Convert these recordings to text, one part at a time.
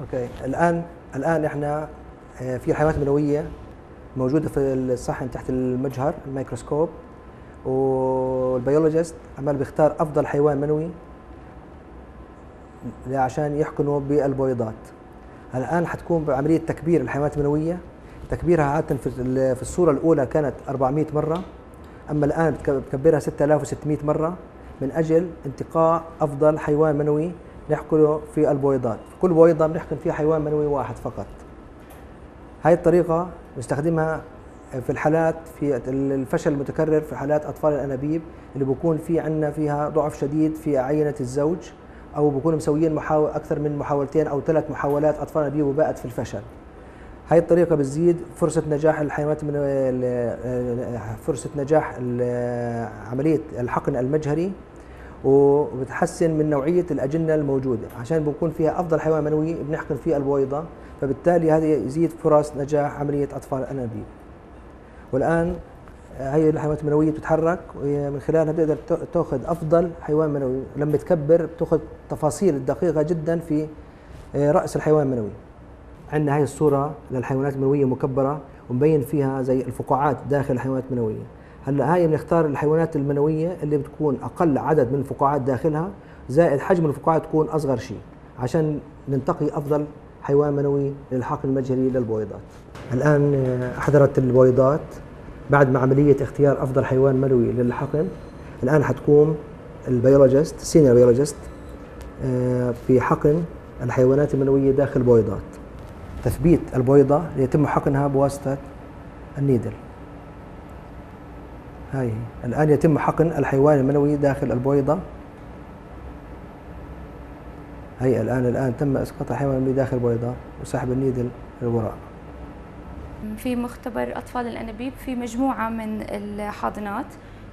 okay. الآن الآن إحنا آه، في الحيوانات المنويه موجودة في الصحن تحت المجهر ال microscope وال biologist عمال بيختار أفضل حيوان منوي عشان يحقنوا بالبويضات. الآن حتكون بعملية تكبير الحيوانات المنويه تكبيرها عادة في الصورة الأولى كانت 400 مرة أما الآن بتكبرها 6600 مرة. من أجل انتقاء أفضل حيوان منوي نحقنه في البويضات. كل بويضة بنحقن فيها حيوان منوي واحد فقط. هاي الطريقة نستخدمها في الحالات في الفشل المتكرر في حالات أطفال الأنابيب اللي بكون في عندنا فيها ضعف شديد في عينة الزوج أو بكونوا مسويين محاول أكثر من محاولتين أو ثلاث محاولات أطفال أنابيب وباءت في الفشل. هاي الطريقة بتزيد فرصة نجاح الحيوانات من فرصة نجاح عملية الحقن المجهري وبتحسن من نوعية الأجنة الموجودة عشان بكون فيها أفضل حيوان منوي بنحقن فيه البويضة فبالتالي هذا يزيد فرص نجاح عملية أطفال الأنابيب. والآن هي الحيوانات المنوية بتتحرك ومن خلالها بتقدر تأخذ أفضل حيوان منوي. لما تكبر بتأخذ تفاصيل دقيقه جدا في آه، رأس الحيوان المنوي. عندنا هاي الصورة للحيوانات المنوية مكبرة ومبين فيها زي الفقاعات داخل الحيوانات المنوية. هلا هاي بنختار الحيوانات المنوية اللي بتكون أقل عدد من الفقاعات داخلها زائد حجم الفقاعات تكون أصغر شيء عشان ننتقي أفضل حيوان منوي للحقن المجهري للبويضات. الآن آه، أحضرت البويضات بعد ما عملية اختيار أفضل حيوان منوي للحقن. الآن حتقوم ال biologist senior biologist في حقن الحيوانات المنوية داخل البويضات تثبيت البويضة يتم حقنها بواسطة النيدل. هاي. الآن يتم حقن الحيوان المنوي داخل البويضة. هي الآن الآن تم إسقاط الحيوان المنوي داخل البويضة وسحب النيدل للوراء في مختبر أطفال الأنابيب في مجموعة من الحاضنات.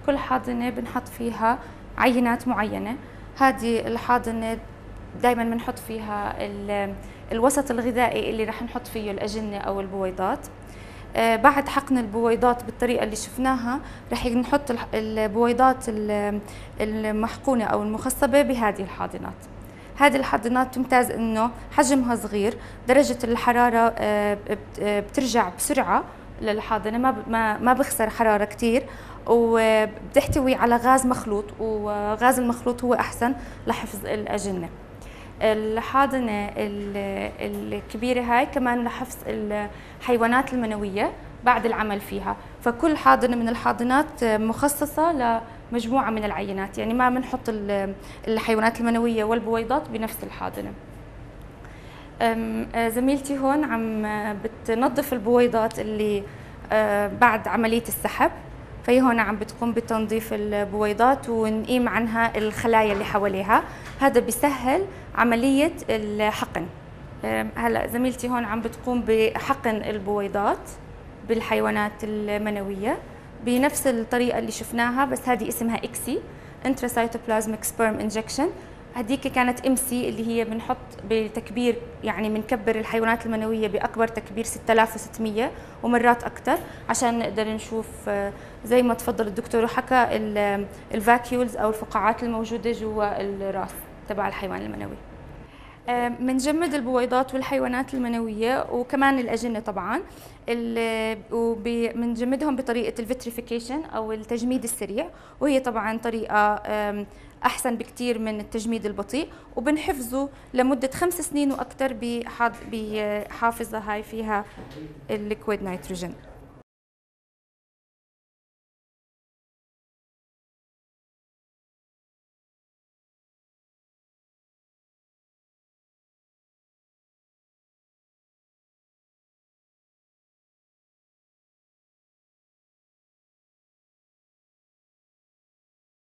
كل حاضنة بنحط فيها عينات معينة. هذه الحاضنة دائما بنحط فيها الوسط الغذائي اللي رح نحط فيه الأجنة أو البويضات. بعد حقن البويضات بالطريقة اللي شفناها رح نحط البويضات المحقونة أو المخصبة بهذه الحاضنات. هذه الحاضنات تمتاز إنه حجمها صغير درجة الحرارة آه، آه، بترجع بسرعة للحاضنة ما ما ما بخسر حرارة كثير وبتحتوي على غاز مخلوط وغاز المخلوط هو أحسن لحفظ الأجنة. الحاضنة الكبيرة هاي كمان لحفظ الحيوانات المنوية بعد العمل فيها. فكل حاضنة من الحاضنات مخصصة مجموعه من العينات. يعني ما بنحط الحيوانات المنوية والبويضات بنفس الحاضنة. أه، زميلتي هون عم بتنظف البويضات اللي أه، بعد عملية السحب. فهي هون عم بتقوم بتنظيف البويضات ونقيم عنها الخلايا اللي حواليها. هذا بيسهل عملية الحقن. هلا زميلتي هون عم بتقوم بحقن البويضات بالحيوانات المنوية بنفس الطريقة اللي شفناها بس هذه اسمها ICSI intracytoplasmic sperm injection هذيك كانت IMSI اللي هي بنحط بتكبير يعني بنكبر الحيوانات المنوية بأكبر تكبير 6600 ومرات أكثر عشان نقدر نشوف آه، زي ما تفضل الدكتور وحكى ال vacuoles أو الفقاعات الموجودة جوا الراس. تبع الحيوان المنوي. بنجمد البويضات والحيوانات المنوية وكمان الأجنة طبعا وبنجمدهم بطريقة ال vitrification أو التجميد السريع وهي طبعا طريقة أحسن بكثير من التجميد البطيء وبنحفظه لمدة خمس سنين وأكثر بحافظة هاي فيها الليكويد نيتروجين